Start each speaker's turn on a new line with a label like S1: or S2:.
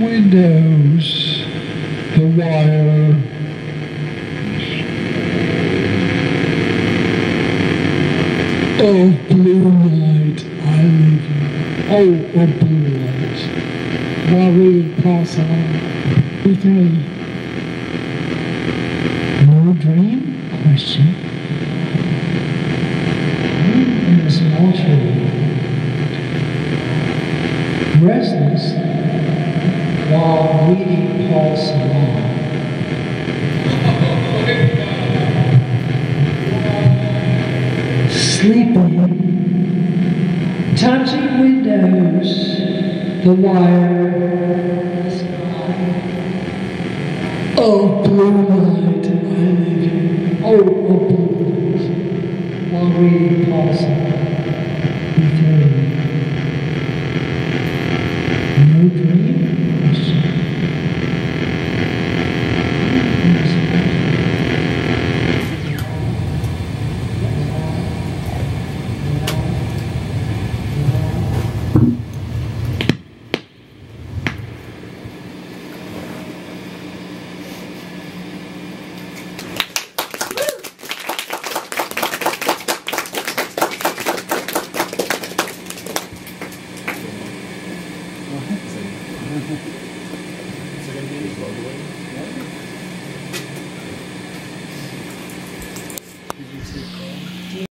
S1: windows, the wire. Oh, blue light, I live you. Oh, oh, blue light.
S2: While we pass on. B3.
S3: No dream? Question. Touching windows, the wire,